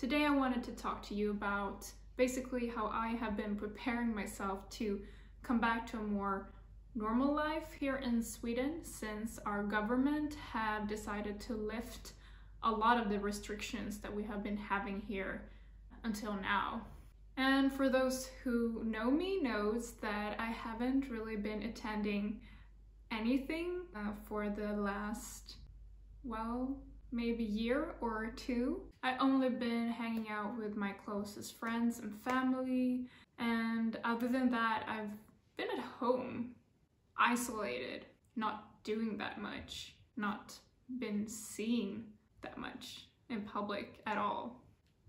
Today I wanted to talk to you about basically how I have been preparing myself to come back to a more normal life here in Sweden since our government have decided to lift a lot of the restrictions that we have been having here until now. And for those who know me knows that I haven't really been attending anything uh, for the last, well, maybe year or two. I only been hanging out with my closest friends and family and other than that I've been at home, isolated, not doing that much, not been seen that much in public at all.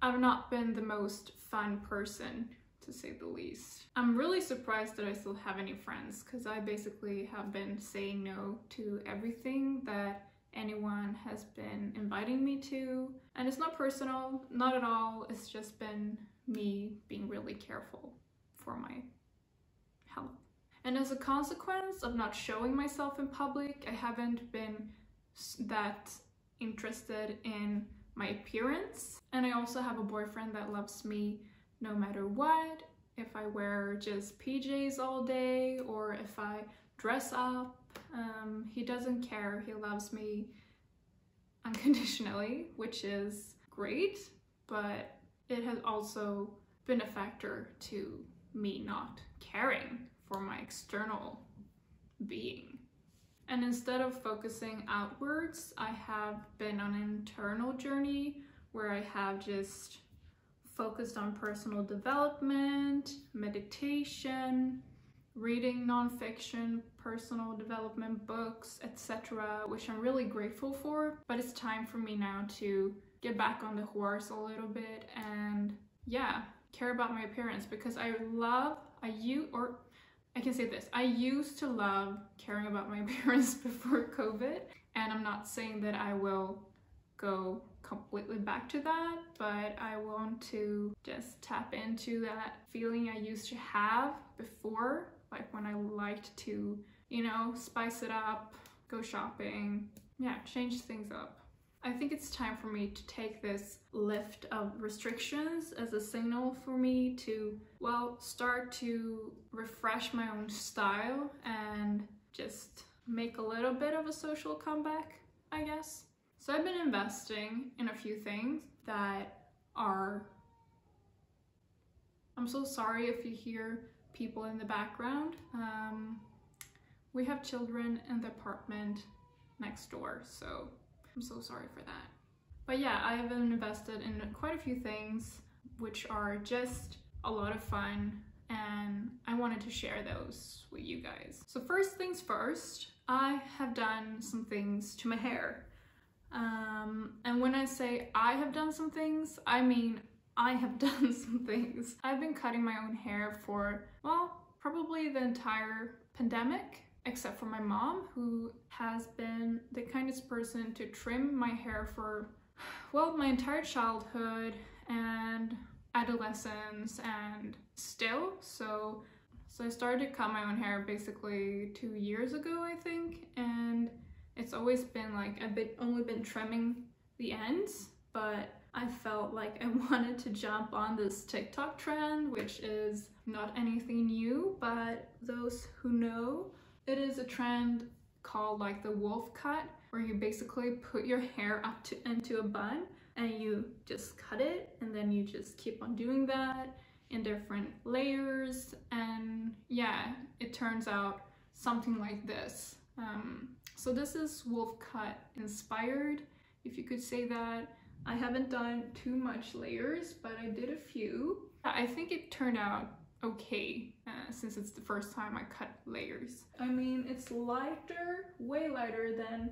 I've not been the most fun person to say the least. I'm really surprised that I still have any friends because I basically have been saying no to everything that anyone has been inviting me to. And it's not personal, not at all. It's just been me being really careful for my health. And as a consequence of not showing myself in public, I haven't been that interested in my appearance. And I also have a boyfriend that loves me no matter what. If I wear just PJs all day or if I dress up, um, he doesn't care. He loves me unconditionally, which is great, but it has also been a factor to me not caring for my external being. And instead of focusing outwards, I have been on an internal journey where I have just focused on personal development, meditation, reading nonfiction, personal development books, etc., which I'm really grateful for. But it's time for me now to get back on the horse a little bit and yeah, care about my appearance because I love, I you or I can say this, I used to love caring about my appearance before COVID, and I'm not saying that I will go completely back to that, but I want to just tap into that feeling I used to have before, like when I liked to, you know, spice it up, go shopping, yeah, change things up. I think it's time for me to take this lift of restrictions as a signal for me to, well, start to refresh my own style and just make a little bit of a social comeback, I guess. So I've been investing in a few things that are, I'm so sorry if you hear people in the background. Um, we have children in the apartment next door, so I'm so sorry for that. But yeah, I have invested in quite a few things which are just a lot of fun and I wanted to share those with you guys. So first things first, I have done some things to my hair. Um, and when I say I have done some things, I mean I have done some things. I've been cutting my own hair for, well, probably the entire pandemic except for my mom who has been the kindest person to trim my hair for well my entire childhood and adolescence and still so so I started to cut my own hair basically two years ago I think and it's always been like I've been only been trimming the ends but I felt like I wanted to jump on this TikTok trend which is not anything new but those who know it is a trend called like the wolf cut where you basically put your hair up to into a bun and you just cut it and then you just keep on doing that in different layers. And yeah it turns out something like this. Um, so this is wolf cut inspired if you could say that I haven't done too much layers but I did a few I think it turned out okay uh, since it's the first time I cut layers. I mean, it's lighter, way lighter than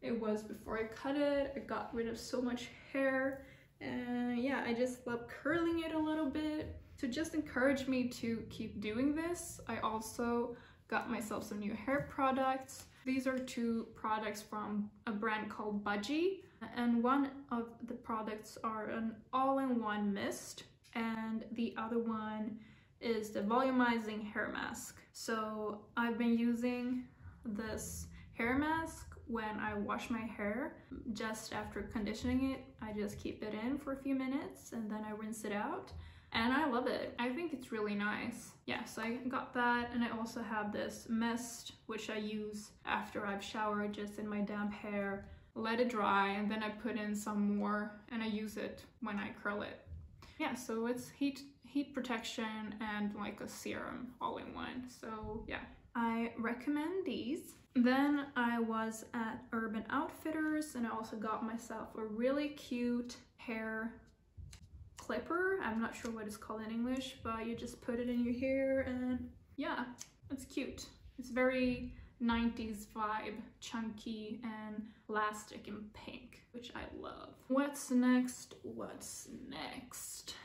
it was before I cut it. I got rid of so much hair and yeah, I just love curling it a little bit. To just encourage me to keep doing this, I also got myself some new hair products. These are two products from a brand called Budgie and one of the products are an all-in-one mist and the other one is the volumizing hair mask. So I've been using this hair mask when I wash my hair. Just after conditioning it, I just keep it in for a few minutes and then I rinse it out. And I love it. I think it's really nice. Yes, I got that. And I also have this mist, which I use after I've showered just in my damp hair. Let it dry and then I put in some more and I use it when I curl it. Yeah, so it's heat heat protection and like a serum all in one. So yeah, I recommend these. Then I was at Urban Outfitters and I also got myself a really cute hair clipper. I'm not sure what it's called in English, but you just put it in your hair and yeah, it's cute. It's very 90s vibe, chunky and elastic and pink, which I love. What's next? What's next?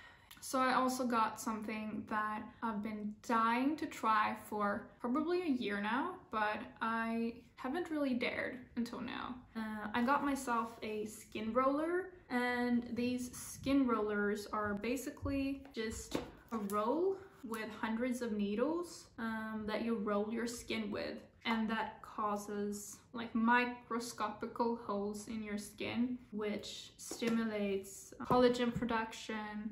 So I also got something that I've been dying to try for probably a year now, but I haven't really dared until now. Uh, I got myself a skin roller and these skin rollers are basically just a roll with hundreds of needles um, that you roll your skin with. And that causes like microscopical holes in your skin which stimulates collagen production.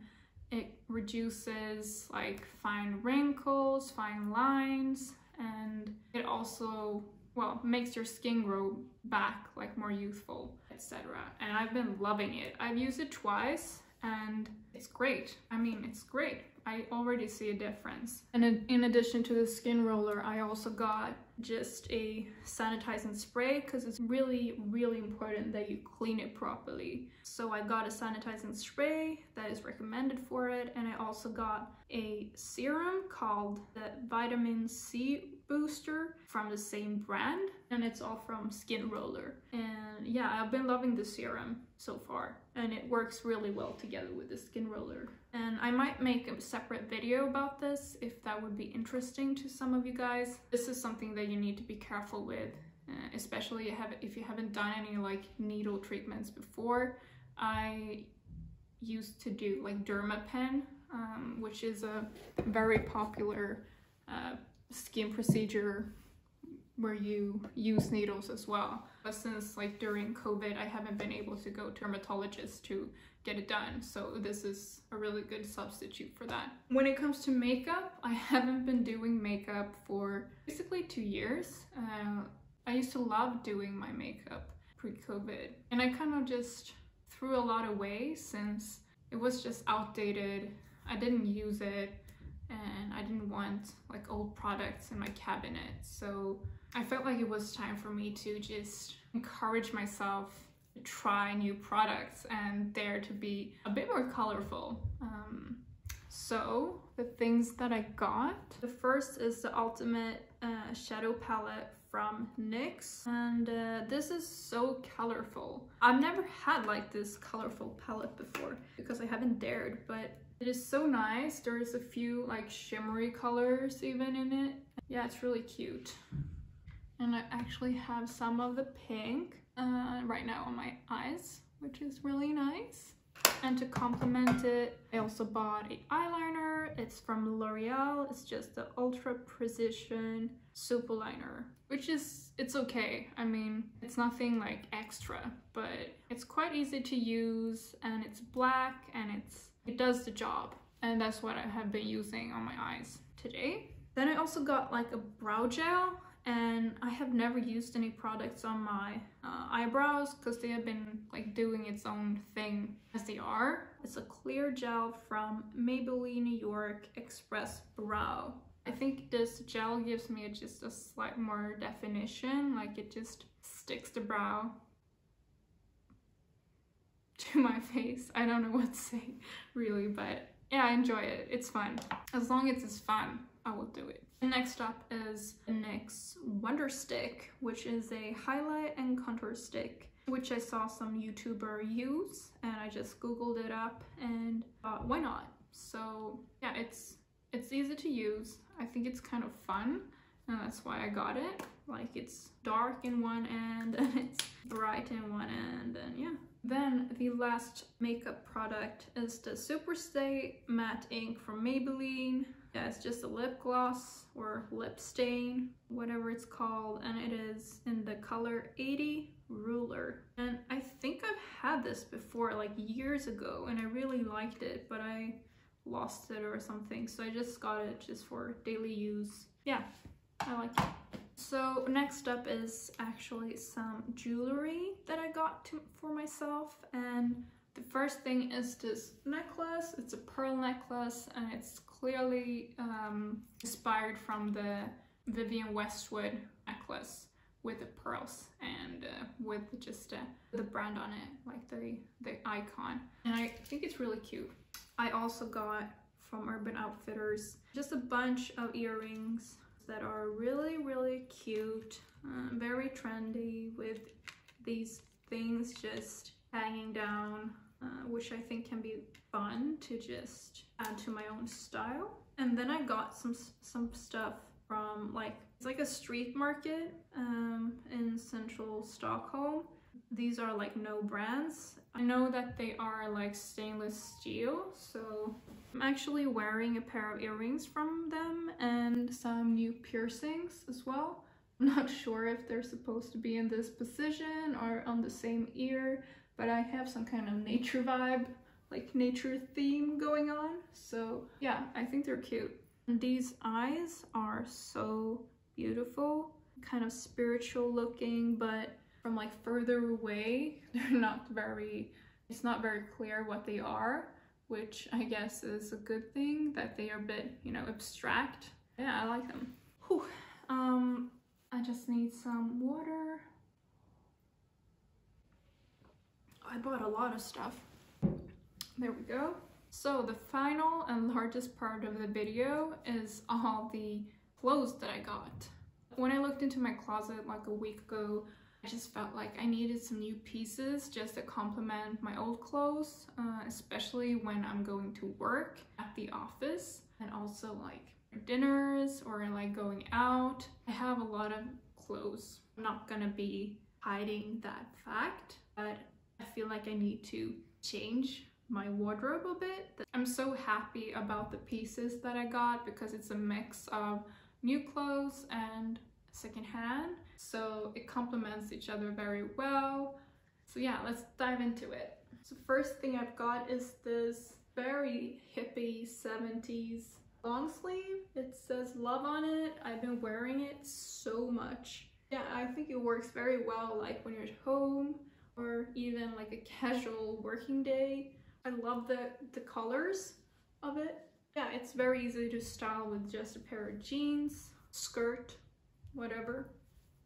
It reduces like fine wrinkles, fine lines, and it also, well, makes your skin grow back like more youthful, etc. And I've been loving it. I've used it twice and it's great. I mean, it's great. I already see a difference. And in addition to the skin roller, I also got just a sanitizing spray because it's really, really important that you clean it properly. So I got a sanitizing spray that is recommended for it. And I also got a serum called the Vitamin C Booster from the same brand. And it's all from Skin Roller. And yeah, I've been loving the serum so far. And it works really well together with the Skin Roller. And I might make a separate video about this if that would be interesting to some of you guys. This is something that you need to be careful with, uh, especially if you haven't done any like needle treatments before. I used to do like Dermapen, um, which is a very popular uh, skin procedure where you use needles as well. But since like during COVID, I haven't been able to go to dermatologist to get it done. So this is a really good substitute for that. When it comes to makeup, I haven't been doing makeup for basically two years. Uh, I used to love doing my makeup pre-COVID and I kind of just threw a lot away since it was just outdated. I didn't use it and I didn't want like old products in my cabinet. So I felt like it was time for me to just encourage myself to try new products and dare to be a bit more colorful. Um, so the things that I got, the first is the Ultimate uh, Shadow Palette from NYX and uh, this is so colorful. I've never had like this colorful palette before because I haven't dared but it is so nice. There's a few like shimmery colors even in it. Yeah, it's really cute. And I actually have some of the pink uh, right now on my eyes, which is really nice. And to complement it, I also bought a eyeliner. It's from L'Oreal. It's just the Ultra Precision Super Liner, which is, it's okay. I mean, it's nothing like extra, but it's quite easy to use and it's black and it's it does the job. And that's what I have been using on my eyes today. Then I also got like a brow gel and I have never used any products on my uh, eyebrows because they have been like doing its own thing as they are. It's a clear gel from Maybelline New York Express Brow. I think this gel gives me just a slight more definition, like it just sticks the brow to my face. I don't know what to say really, but yeah, I enjoy it. It's fun. As long as it's fun, I will do it. Next up is NYX Wonder Stick, which is a highlight and contour stick, which I saw some YouTuber use and I just Googled it up and thought, why not? So yeah, it's it's easy to use. I think it's kind of fun and that's why I got it. Like it's dark in one end and it's bright in one end and yeah. Then the last makeup product is the Superstay Matte Ink from Maybelline. Yeah, it's just a lip gloss or lip stain, whatever it's called, and it is in the color 80 Ruler. And I think I've had this before, like years ago, and I really liked it, but I lost it or something, so I just got it just for daily use. Yeah, I like it. So next up is actually some jewelry that I got to, for myself and the first thing is this necklace. It's a pearl necklace and it's clearly um, inspired from the Vivienne Westwood necklace with the pearls and uh, with just uh, the brand on it, like the, the icon. And I think it's really cute. I also got from Urban Outfitters just a bunch of earrings that are really, really cute, uh, very trendy with these things just hanging down, uh, which I think can be fun to just add to my own style. And then I got some some stuff from like, it's like a street market um, in central Stockholm. These are like no brands. I know that they are like stainless steel, so I'm actually wearing a pair of earrings from them and some new piercings as well. I'm not sure if they're supposed to be in this position or on the same ear, but I have some kind of nature vibe, like nature theme going on. So yeah, I think they're cute. And these eyes are so beautiful, kind of spiritual looking, but from like further away, they're not very, it's not very clear what they are, which I guess is a good thing that they are a bit, you know, abstract. Yeah, I like them. Whew. Um, I just need some water. I bought a lot of stuff. There we go. So the final and largest part of the video is all the clothes that I got. When I looked into my closet like a week ago, I just felt like I needed some new pieces just to complement my old clothes, uh, especially when I'm going to work at the office and also like dinners or like going out. I have a lot of clothes. I'm not gonna be hiding that fact, but I feel like I need to change my wardrobe a bit. I'm so happy about the pieces that I got because it's a mix of new clothes and secondhand. So it complements each other very well. So yeah, let's dive into it. So first thing I've got is this very hippie 70s long sleeve. It says love on it. I've been wearing it so much. Yeah, I think it works very well like when you're at home or even like a casual working day. I love the, the colors of it. Yeah, it's very easy to style with just a pair of jeans, skirt, whatever.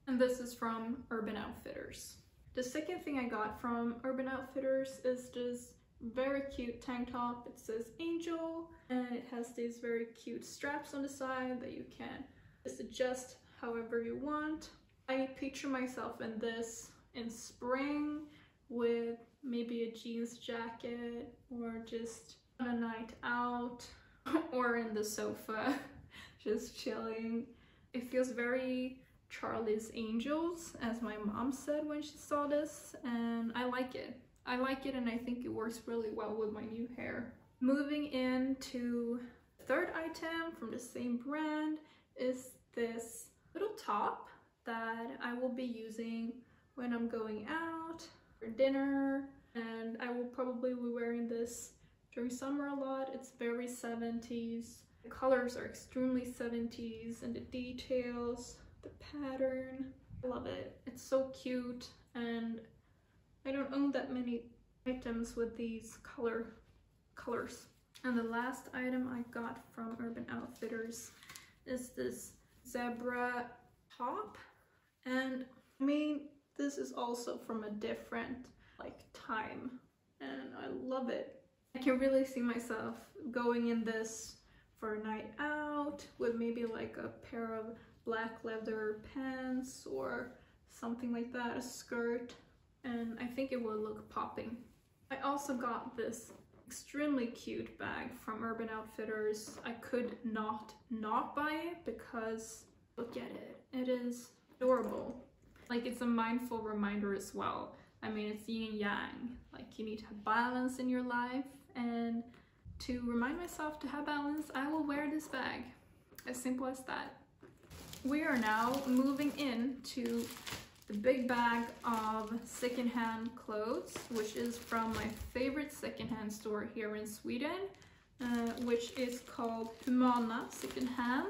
And this is from Urban Outfitters. The second thing I got from Urban Outfitters is this very cute tank top. It says Angel and it has these very cute straps on the side that you can just adjust however you want. I picture myself in this in spring with maybe a jeans jacket or just on a night out or in the sofa just chilling. It feels very Charlie's Angels as my mom said when she saw this and I like it. I like it and I think it works really well with my new hair. Moving into the third item from the same brand is this little top that I will be using when I'm going out for dinner and I will probably be wearing this during summer a lot. It's very 70s. The colors are extremely 70s and the details, the pattern, I love it. It's so cute and I don't own that many items with these color colors. And the last item I got from Urban Outfitters is this zebra top. And I mean, this is also from a different like time and I love it. I can really see myself going in this for a night out with maybe like a pair of black leather pants or something like that, a skirt, and I think it will look popping. I also got this extremely cute bag from Urban Outfitters. I could not not buy it because look at it. It is adorable. Like it's a mindful reminder as well. I mean, it's yin and yang. Like you need to have balance in your life and to remind myself to have balance, I will wear this bag. As simple as that. We are now moving into the big bag of secondhand clothes, which is from my favorite secondhand store here in Sweden, uh, which is called Humana Secondhand.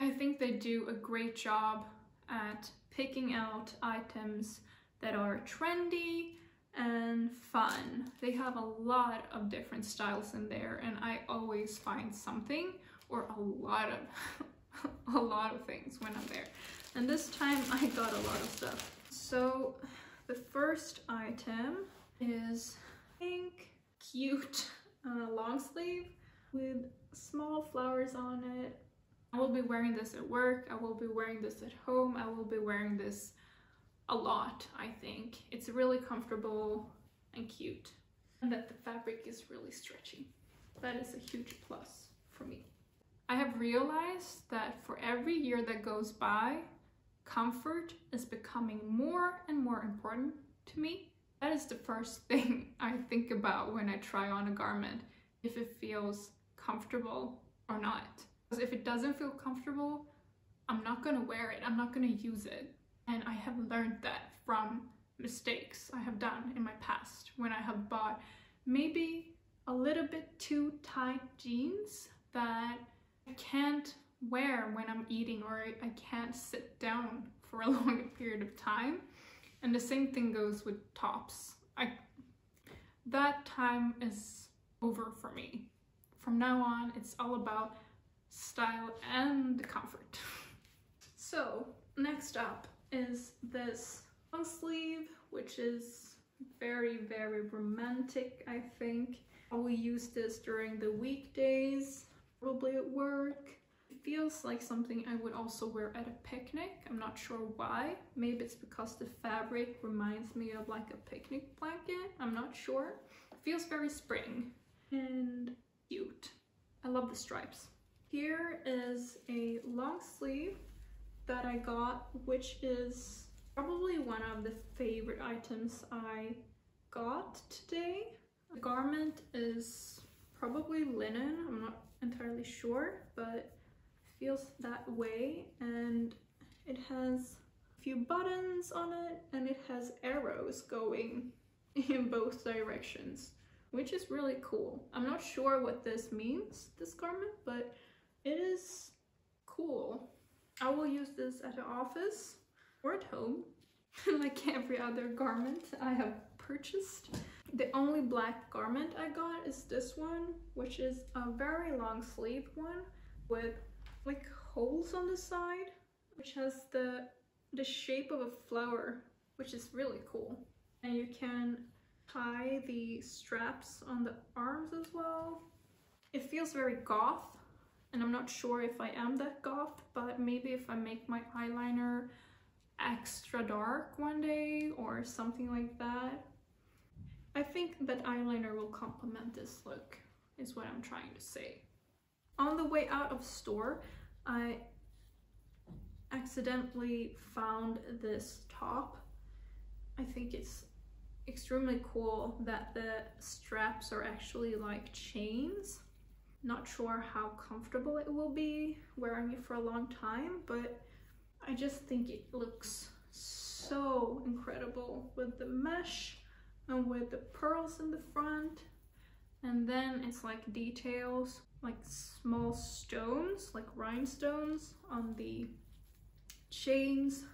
I think they do a great job at picking out items that are trendy and fun. They have a lot of different styles in there and I always find something or a lot of a lot of things when I'm there. And this time I got a lot of stuff. So the first item is pink, cute uh, long sleeve with small flowers on it. I will be wearing this at work, I will be wearing this at home, I will be wearing this a lot, I think. It's really comfortable and cute. And that the fabric is really stretchy. That is a huge plus for me. I have realized that for every year that goes by, comfort is becoming more and more important to me. That is the first thing I think about when I try on a garment, if it feels comfortable or not. Because if it doesn't feel comfortable, I'm not gonna wear it, I'm not gonna use it. And I have learned that from mistakes I have done in my past when I have bought maybe a little bit too tight jeans that I can't wear when I'm eating or I can't sit down for a long period of time. And the same thing goes with tops. I that time is over for me. From now on, it's all about style and comfort. so, next up is this long sleeve, which is very, very romantic, I think. I will use this during the weekdays, probably at work. It feels like something I would also wear at a picnic. I'm not sure why. Maybe it's because the fabric reminds me of like a picnic blanket. I'm not sure. It feels very spring and cute. I love the stripes. Here is a long sleeve that I got, which is probably one of the favorite items I got today. The garment is probably linen, I'm not entirely sure, but feels that way and it has a few buttons on it and it has arrows going in both directions which is really cool. I'm not sure what this means, this garment, but it is cool. I will use this at the office or at home, like every other garment I have purchased. The only black garment I got is this one, which is a very long sleeve one with like holes on the side, which has the, the shape of a flower, which is really cool. And you can tie the straps on the arms as well. It feels very goth, and I'm not sure if I am that goth, but maybe if I make my eyeliner extra dark one day or something like that. Think that eyeliner will complement this look, is what I'm trying to say. On the way out of store, I accidentally found this top. I think it's extremely cool that the straps are actually like chains not sure how comfortable it will be wearing it for a long time, but I just think it looks so incredible with the mesh and with the pearls in the front. And then it's like details, like small stones, like rhinestones on the chains.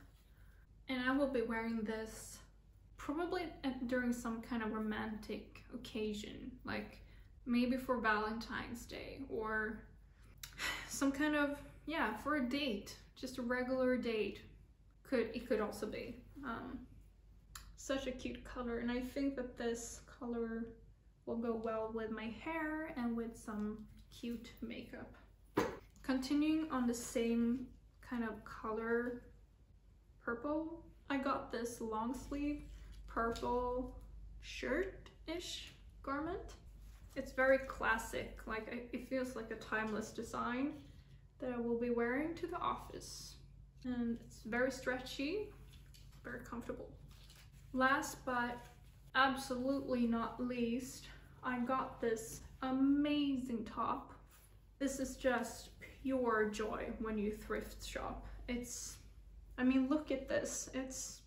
And I will be wearing this probably during some kind of romantic occasion, like maybe for Valentine's Day or some kind of, yeah, for a date, just a regular date. Could It could also be. Um, such a cute color and I think that this color will go well with my hair and with some cute makeup. Continuing on the same kind of color purple, I got this long sleeve purple shirt-ish garment it's very classic, like it feels like a timeless design that I will be wearing to the office. And it's very stretchy, very comfortable. Last but absolutely not least, I got this amazing top. This is just pure joy when you thrift shop. It's, I mean, look at this. It's,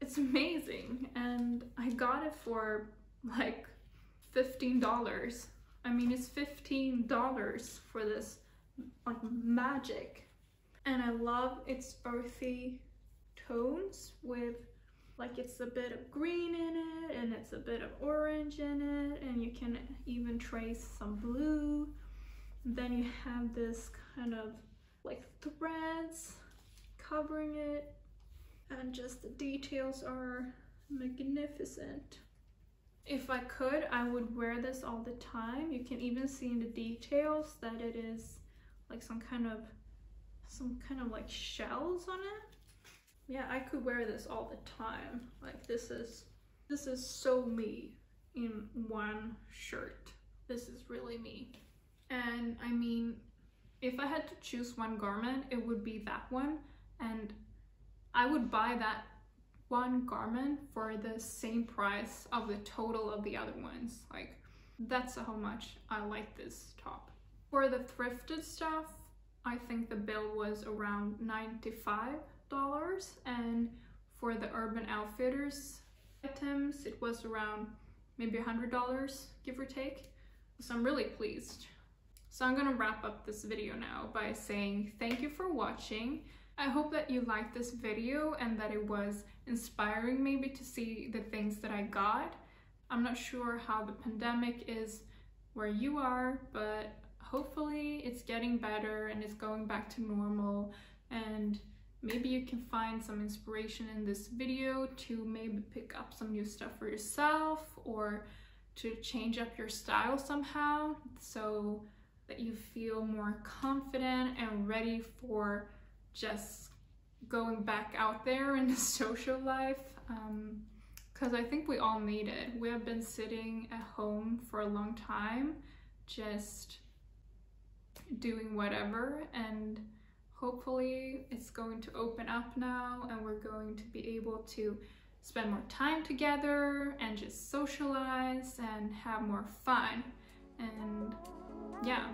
it's amazing. And I got it for like $15. I mean, it's $15 for this like magic. And I love its earthy tones with like it's a bit of green in it and it's a bit of orange in it and you can even trace some blue. then you have this kind of like threads covering it and just the details are magnificent. If I could, I would wear this all the time. You can even see in the details that it is like some kind of some kind of like shells on it. Yeah, I could wear this all the time. Like this is this is so me in one shirt. This is really me. And I mean, if I had to choose one garment, it would be that one. And I would buy that one garment for the same price of the total of the other ones. Like, that's how much I like this top. For the thrifted stuff, I think the bill was around $95 and for the Urban Outfitters items, it was around maybe a $100, give or take. So I'm really pleased. So I'm gonna wrap up this video now by saying thank you for watching. I hope that you liked this video and that it was inspiring maybe to see the things that I got. I'm not sure how the pandemic is where you are, but hopefully it's getting better and it's going back to normal and maybe you can find some inspiration in this video to maybe pick up some new stuff for yourself or to change up your style somehow so that you feel more confident and ready for just going back out there in the social life because um, I think we all need it. We have been sitting at home for a long time just doing whatever and hopefully it's going to open up now and we're going to be able to spend more time together and just socialize and have more fun. And yeah